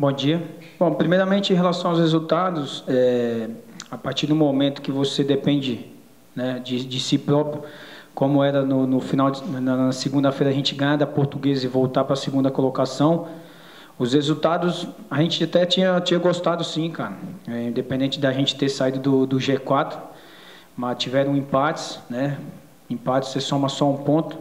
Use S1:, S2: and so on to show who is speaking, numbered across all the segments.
S1: Bom dia. Bom, primeiramente, em relação aos resultados, é, a partir do momento que você depende né, de, de si próprio, como era no, no final, de, na, segunda-feira a gente ganhar da Portuguesa e voltar para a segunda colocação, os resultados a gente até tinha, tinha gostado sim, cara. É, independente da gente ter saído do, do G4, mas tiveram empates, né? Empates você soma só um ponto.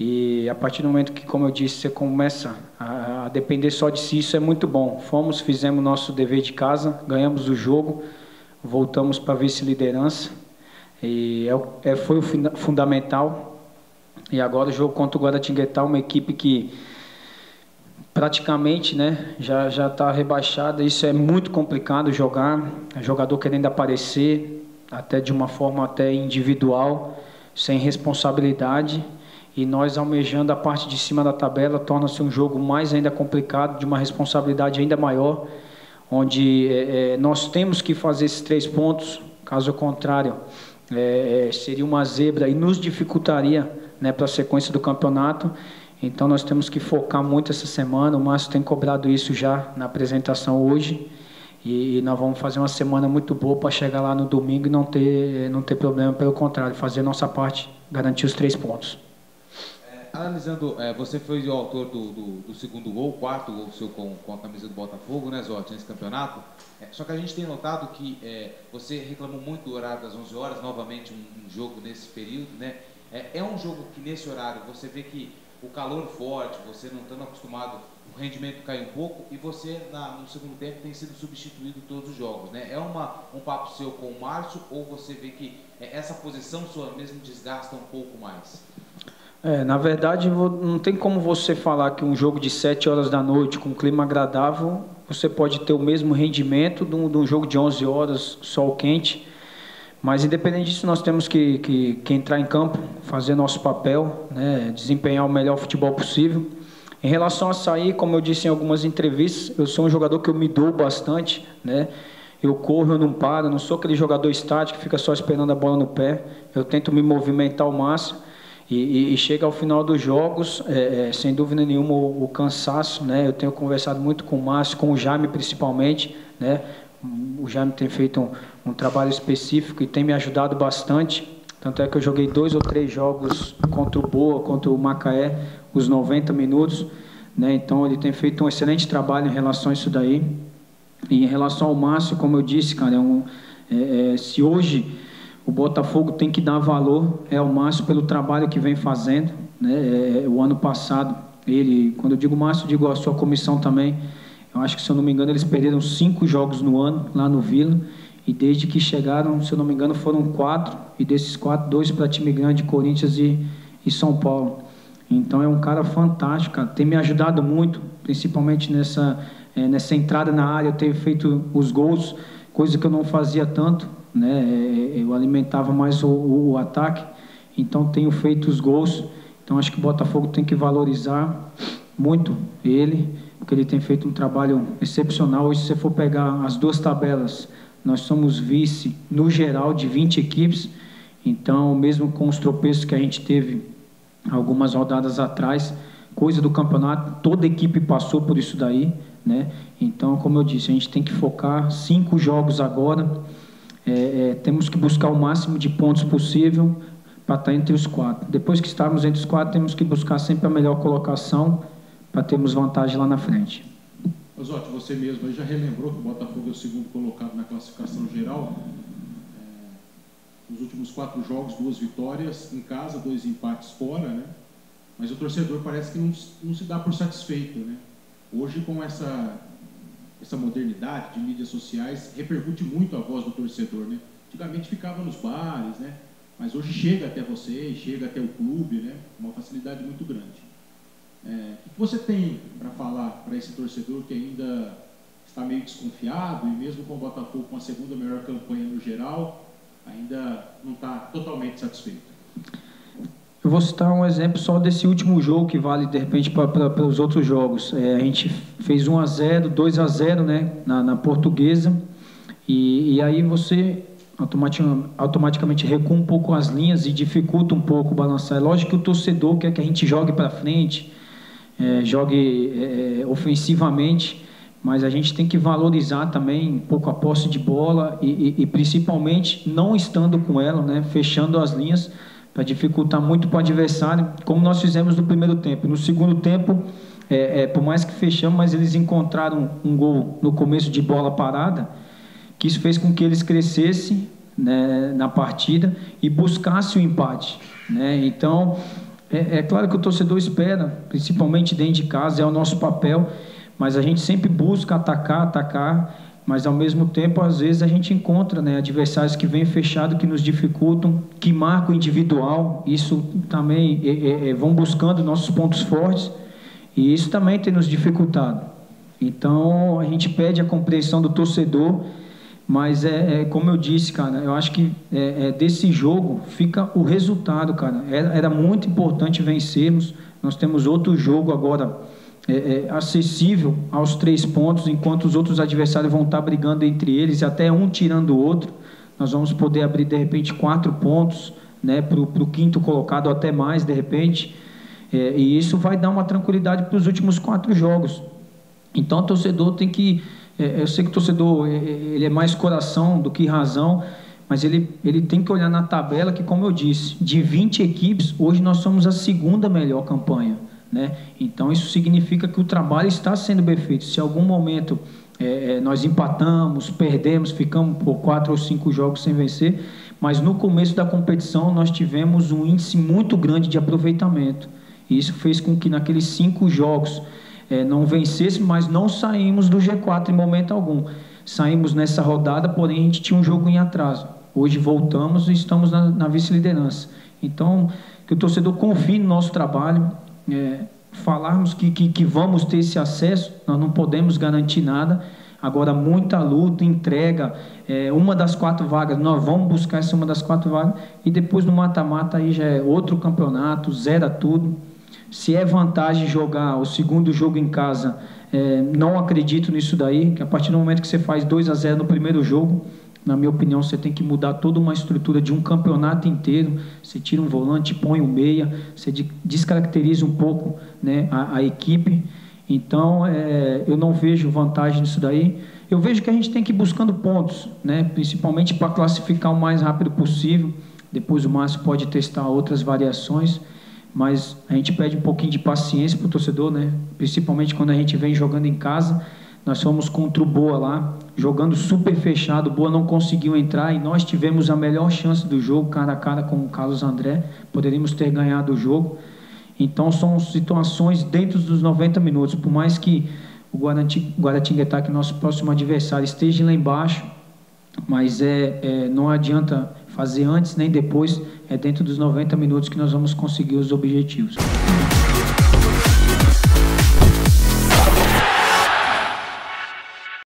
S1: E a partir do momento que, como eu disse, você começa a, depender só de si, isso é muito bom. Fomos, fizemos nosso dever de casa, ganhamos o jogo, voltamos para vice-liderança. E é, é, foi o fundamental. E agora o jogo contra o Guaratinguetá, uma equipe que praticamente né, já está rebaixada. Isso é muito complicado jogar. É jogador querendo aparecer, até de uma forma até individual, sem responsabilidade e nós almejando a parte de cima da tabela torna-se um jogo mais ainda complicado, de uma responsabilidade ainda maior, onde é, nós temos que fazer esses três pontos, caso contrário, é, seria uma zebra e nos dificultaria né, para a sequência do campeonato. Então nós temos que focar muito essa semana. O Márcio tem cobrado isso já na apresentação hoje. E, e nós vamos fazer uma semana muito boa para chegar lá no domingo e não ter, não ter problema, pelo contrário, fazer nossa parte, garantir os três pontos
S2: analisando, é, você foi o autor do, do, do, segundo gol, quarto gol seu com, com a camisa do Botafogo, né, Zotti, nesse campeonato. É, só que a gente tem notado que é, você reclamou muito do horário das 11 horas, novamente um, um jogo nesse período, né? É, é, um jogo que nesse horário você vê que o calor forte, você não estando acostumado, o rendimento cai um pouco e você na, no segundo tempo tem sido substituído todos os jogos, né? É uma, um papo seu com o Márcio ou você vê que é, essa posição sua mesmo desgasta um pouco mais?
S1: É, na verdade, não tem como você falar que um jogo de 7 horas da noite, com um clima agradável, você pode ter o mesmo rendimento de um, de um jogo de 11 horas, sol quente. Mas, independente disso, nós temos que, que, que entrar em campo, fazer nosso papel, né, desempenhar o melhor futebol possível. Em relação a sair, como eu disse em algumas entrevistas, eu sou um jogador que eu me dou bastante, né? Eu corro, eu não paro, não sou aquele jogador estático que fica só esperando a bola no pé. Eu tento me movimentar ao máximo. E, e, chega ao final dos jogos, é, é, sem dúvida nenhuma, o, o, cansaço, né? Eu tenho conversado muito com o Márcio, com o Jaime principalmente, né? O Jaime tem feito um, um, trabalho específico e tem me ajudado bastante. Tanto é que eu joguei dois ou três jogos contra o Boa, contra o Macaé, os 90 minutos, né? Então ele tem feito um excelente trabalho em relação a isso daí. E em relação ao Márcio, como eu disse, cara, é um, é, é se hoje o Botafogo tem que dar valor é ao Márcio pelo trabalho que vem fazendo. Né? É, o ano passado, ele, quando eu digo Márcio, digo a sua comissão também. Eu acho que, se eu não me engano, eles perderam cinco jogos no ano, lá no Vila. E desde que chegaram, se eu não me engano, foram quatro. E desses quatro, dois para time grande, Corinthians e, e São Paulo. Então é um cara fantástico, cara. tem me ajudado muito, principalmente nessa, é, nessa entrada na área. Eu tenho feito os gols, coisa que eu não fazia tanto né? É, eu alimentava mais o, o, ataque, então tenho feito os gols. Então acho que o Botafogo tem que valorizar muito ele, porque ele tem feito um trabalho excepcional. Hoje, se você for pegar as duas tabelas, nós somos vice no geral de 20 equipes. Então, mesmo com os tropeços que a gente teve algumas rodadas atrás, coisa do campeonato, toda equipe passou por isso daí, né? Então, como eu disse, a gente tem que focar cinco jogos agora é, é, temos que buscar o máximo de pontos possível para estar entre os quatro. Depois que estarmos entre os quatro, temos que buscar sempre a melhor colocação para termos vantagem lá na frente.
S3: Osotti, você mesmo já relembrou que o Botafogo é o segundo colocado na classificação geral. É, nos últimos quatro jogos, duas vitórias em casa, dois empates fora, né? Mas o torcedor parece que não, não se dá por satisfeito, né? Hoje, com essa essa modernidade de mídias sociais repercute muito a voz do torcedor, né? Antigamente ficava nos bares, né? Mas hoje chega até você, chega até o clube, né? Uma facilidade muito grande. É, o que você tem para falar para esse torcedor que ainda está meio desconfiado e mesmo com o Botafogo com a segunda melhor campanha no geral, ainda não está totalmente satisfeito?
S1: Eu vou citar um exemplo só desse último jogo que vale de repente para os outros jogos. É, a gente fez 1 a 0, 2 a 0, né, na, na portuguesa. E, e, aí você automaticamente, automaticamente recua um pouco as linhas e dificulta um pouco balançar. É lógico que o torcedor quer que a gente jogue para frente, é, jogue é, ofensivamente, mas a gente tem que valorizar também um pouco a posse de bola e, e, e principalmente não estando com ela, né, fechando as linhas para dificultar muito para o adversário, como nós fizemos no primeiro tempo. No segundo tempo, é, é, por mais que fechamos, mas eles encontraram um gol no começo de bola parada, que isso fez com que eles crescessem né, na partida e buscassem o empate. Né? Então, é, é claro que o torcedor espera, principalmente dentro de casa, é o nosso papel mas a gente sempre busca atacar, atacar, mas ao mesmo tempo, às vezes, a gente encontra né, adversários que vêm fechado, que nos dificultam, que marcam individual, isso também é, é, é, vão buscando nossos pontos fortes, e isso também tem nos dificultado. Então, a gente pede a compreensão do torcedor, mas é, é como eu disse, cara, eu acho que é, é desse jogo fica o resultado, cara. Era, era muito importante vencermos. Nós temos outro jogo agora é, é, acessível aos três pontos, enquanto os outros adversários vão estar brigando entre eles, até um tirando o outro. Nós vamos poder abrir, de repente, quatro pontos né, para o quinto colocado, ou até mais, de repente. É, e isso vai dar uma tranquilidade para os últimos quatro jogos. Então, o torcedor tem que. É, eu sei que o torcedor é, é, ele é mais coração do que razão, mas ele, ele tem que olhar na tabela que, como eu disse, de 20 equipes, hoje nós somos a segunda melhor campanha. Né? Então, isso significa que o trabalho está sendo bem feito. Se em algum momento é, é, nós empatamos, perdemos, ficamos por quatro ou cinco jogos sem vencer, mas no começo da competição nós tivemos um índice muito grande de aproveitamento. E isso fez com que naqueles cinco jogos é, não vencêssemos, mas não saímos do G4 em momento algum. Saímos nessa rodada, porém a gente tinha um jogo em atraso. Hoje voltamos e estamos na, na vice-liderança. Então, que o torcedor confie no nosso trabalho, é, falarmos que, que, que, vamos ter esse acesso, nós não podemos garantir nada. Agora, muita luta, entrega, é, uma das quatro vagas, nós vamos buscar essa uma das quatro vagas, e depois no mata-mata aí já é outro campeonato, zera tudo. Se é vantagem jogar o segundo jogo em casa, é, não acredito nisso daí, que a partir do momento que você faz 2 a 0 no primeiro jogo, na minha opinião, você tem que mudar toda uma estrutura de um campeonato inteiro. Você tira um volante, põe um meia, você descaracteriza um pouco né, a, a equipe. Então, é, eu não vejo vantagem nisso daí. Eu vejo que a gente tem que ir buscando pontos, né, principalmente para classificar o mais rápido possível. Depois o Márcio pode testar outras variações, mas a gente pede um pouquinho de paciência para o torcedor, né, principalmente quando a gente vem jogando em casa. Nós fomos contra o Boa lá, jogando super fechado, Boa não conseguiu entrar e nós tivemos a melhor chance do jogo, cara a cara com o Carlos André, poderíamos ter ganhado o jogo. Então são situações dentro dos 90 minutos, por mais que o Guaratinguetá, que é nosso próximo adversário, esteja lá embaixo, mas é, é, não adianta fazer antes nem depois, é dentro dos 90 minutos que nós vamos conseguir os objetivos.